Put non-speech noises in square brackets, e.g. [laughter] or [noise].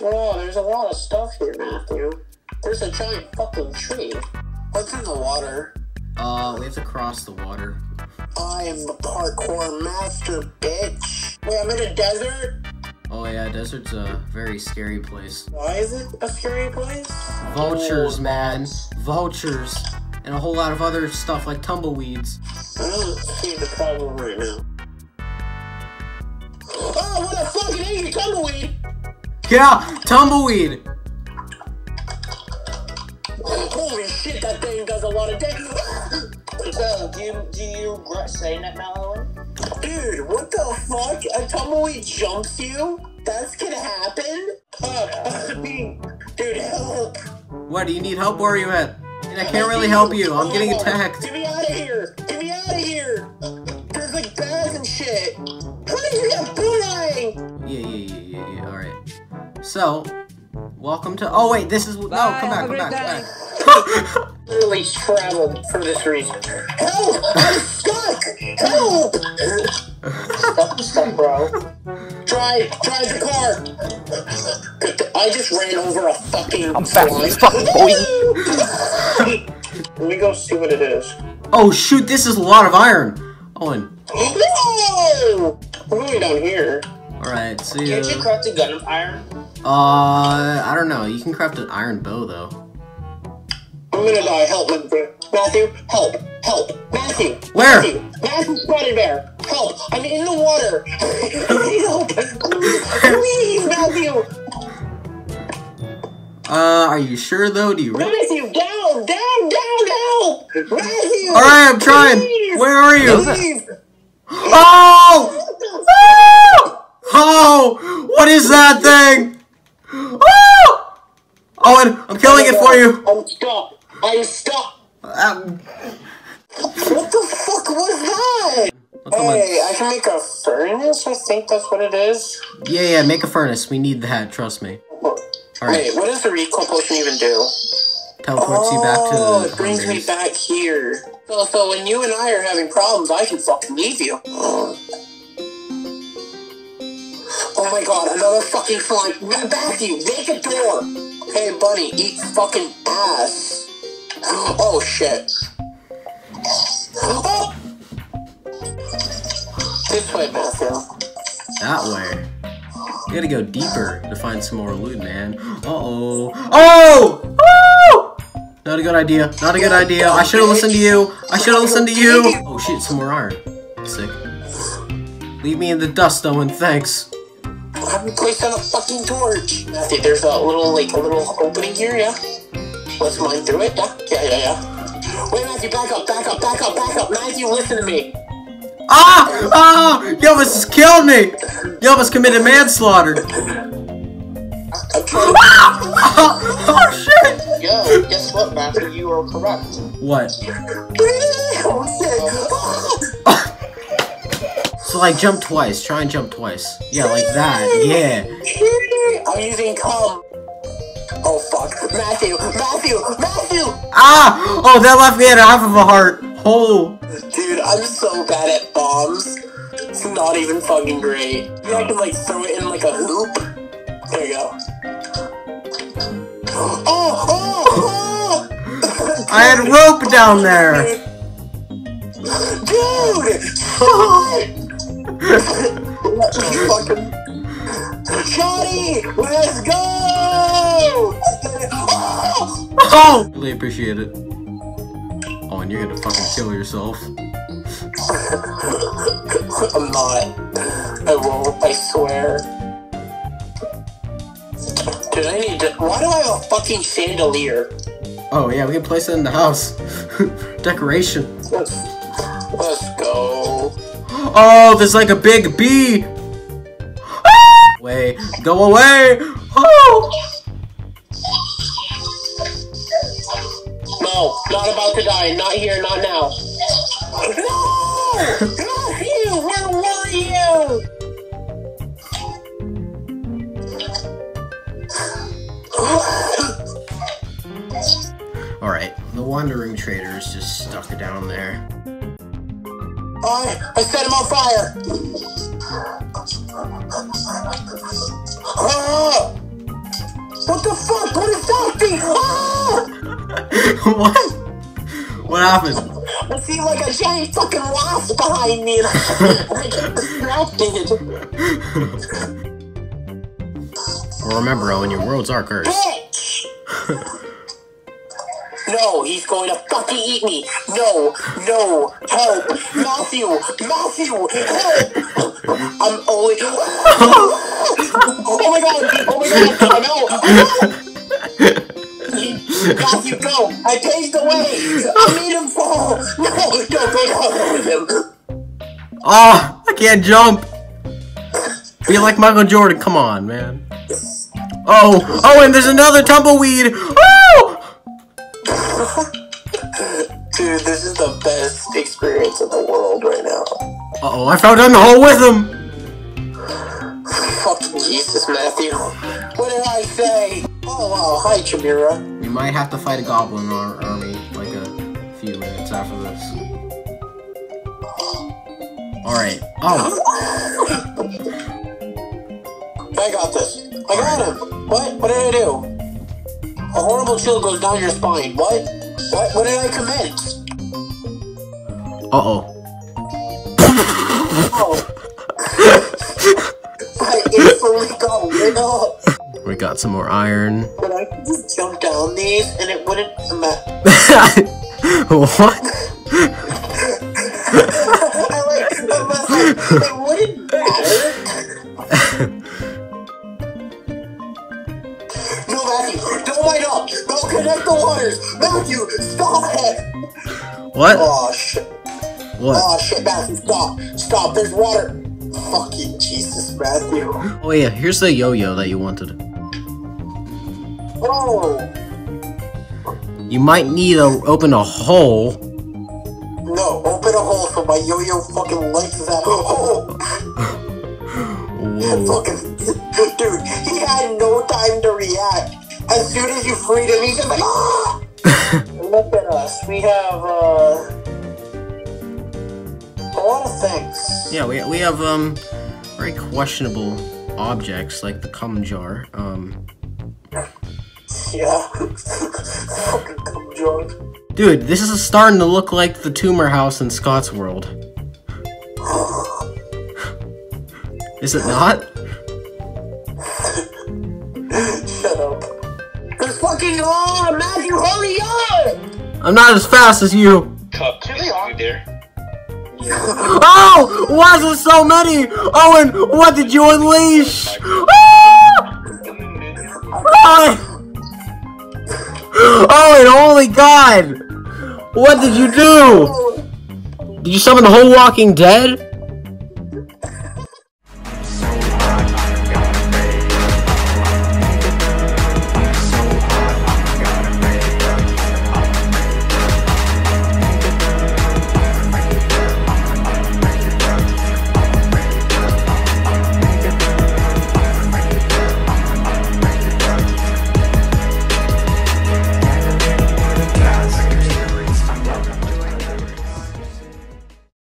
Whoa, there's a lot of stuff here, Matthew. There's a giant fucking tree. What's in the water? Uh, we have to cross the water. I am the parkour master, bitch. Wait, I'm in a desert? Oh yeah, desert's a very scary place. Why is it a scary place? Vultures, Oh, man. Vultures. And a whole lot of other stuff like tumbleweeds. I don't see the problem right now. Yeah, tumbleweed! Holy shit, that thing does a lot of damage. So, do you, do you regret saying that now, Owen? Dude, what the fuck? A tumbleweed jumps you? That's gonna happen? Uh, [laughs] dude, help. What, do you need help? Where are you at? And I can't really help you. I'm getting attacked. So, welcome to. Oh, wait, this is. No, come back, come back, [laughs] come back. Literally traveled for this reason. Help! I'm stuck! Help! Stuck, stuck, bro. Drive, drive the car. I just ran over a fucking. I'm fast as fuck, boy. Let me go see what it is. oh, shoot, this is a lot of iron. Owen. No! We're going down here. Alright, see ya. Can't you craft a gun of iron? Uh, I don't know. You can craft an iron bow, though. I'm gonna die. Help, Matthew. Matthew, help. Help. Matthew. Where? Matthew. Matthew Spotted Bear. Help. I'm in the water. [laughs] help. Please, Matthew. Uh, are you sure, though? Do you really? Matthew, down, down, down, help. Matthew. Alright, I'm trying. Please. Where are you? Please. Oh! Oh! Oh! What is that thing? Oh! Owen, I'm killing it for you. I'm stuck. I'm stuck. Um, What the fuck was that? Hey, I can make a furnace. I think that's what it is. Yeah, yeah, make a furnace. We need that, trust me. Alright, Wait, what does the recall potion even do? teleports you back to Oh, the it brings me back here. So, so when you and I are having problems, I can fucking leave you. Oh my god, another fucking slime. Ma- Matthew, make a door. Hey, bunny, eat fucking ass. Oh shit. This way, Matthew. That way. You gotta go deeper to find some more loot, man. Uh-oh. Oh! Oh! Not a good idea. Not a good idea. I should've listened to you. I should've listened to you. Oh shit, some more iron. Sick. Leave me in the dust, Owen. Thanks. I haven't placed on a fucking torch. Matthew, there's a little, like, a little opening here, yeah? Let's mine through it, yeah? Yeah, yeah, yeah. Wait, Matthew, back up, back up, back up, back up. Matthew, listen to me. Ah! Ah! Yelvis has killed me! Yelvis committed manslaughter. I'm trying to... Oh, oh shit! Yo, guess what, Matthew? You are correct. What? [laughs] So like jump twice. Try and jump twice. Yeah, like that. Yeah. I'm using cum. Oh, fuck. Matthew, Matthew, Matthew! Ah! Oh, that left me at half of a heart. Oh. Dude, I'm so bad at bombs. It's not even fucking great. Maybe I can, like, throw it in, like, a hoop. There you go. Oh, oh, oh! I had rope down there. [laughs] Dude! Shot! Let me fucking... Johnny! Let's go! Oh! Oh! Really appreciate it. Oh, and you're gonna fucking kill yourself. I'm not. I won't, I swear. Dude, I need to... Why do I have a fucking chandelier? Oh yeah, we can place it in the house. [laughs] Decoration. Let's... Oh, there's like a big bee. [gasps] Way, go away. Oh! No, not about to die. Not here, not now. No! Matthew, where were you? All right, the wandering trader is just stuck down there. I, I set him on fire. Ah! What the fuck? What is that thing? Ah! [laughs] what? What happened? I see like a giant fucking wasp behind me, [laughs] I get distracted. Well, remember, Owen, your worlds are cursed. Bitch! [laughs] No, he's going to fucking eat me. No, no, help, Matthew, Matthew, help! I'm only. [laughs] oh my god! Oh my god! I know! Matthew, go! I paved the way! I made him fall! No, don't go down with him! Oh, I can't jump. Be like Michael Jordan. Come on, man. Oh, oh, and there's another tumbleweed. Oh! World right now. Uh oh, I fell down the hole with him. Fucking Jesus, Matthew. What did I say? Oh, wow. Hi, Chimera. We might have to fight a goblin ar- army like a few minutes after this. Alright. Oh, I got this. I got him. What? What did I do? A horrible chill goes down your spine. What? What? What did I commit? uh oh. Oh. I instantly got up. We got some more iron. But I could just jump down these and it wouldn't [laughs] what? I like, like, it wouldn't matter. No, Matthew, don't light up. Don't connect the wires. Matthew, stop it. What? Oh, shit. What? Oh, shit, Matthew, stop. Stop, there's water. Fucking Jesus, Matthew. Oh yeah, here's the yo-yo that you wanted. Oh, You might need to open a hole. no, open a hole so my yo-yo fucking likes that hole. [laughs] Whoa. fucking, dude, he had no time to react. As soon as you freed him, he's just like, ah! [gasps] [laughs] Look at us. We have, uh, a lot of things. Yeah, we, we have um very questionable objects like the cum jar. Um, Yeah. [laughs] fucking cum jar. dude, this is starting to look like the tumor house in Scott's world. [laughs] Is it not? Shut up. There's fucking, oh, Matthew, hurry up! I'm not as fast as you. Cup, Here we are. you there? Oh, why is there so many? Owen, what did you unleash? Ah! Owen! Owen, holy God! What did you do? Did you summon the whole Walking Dead?